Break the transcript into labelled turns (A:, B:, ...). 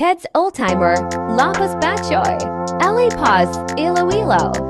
A: Ted's Oldtimer, Lapas Batchoy, LA Paz, Iloilo.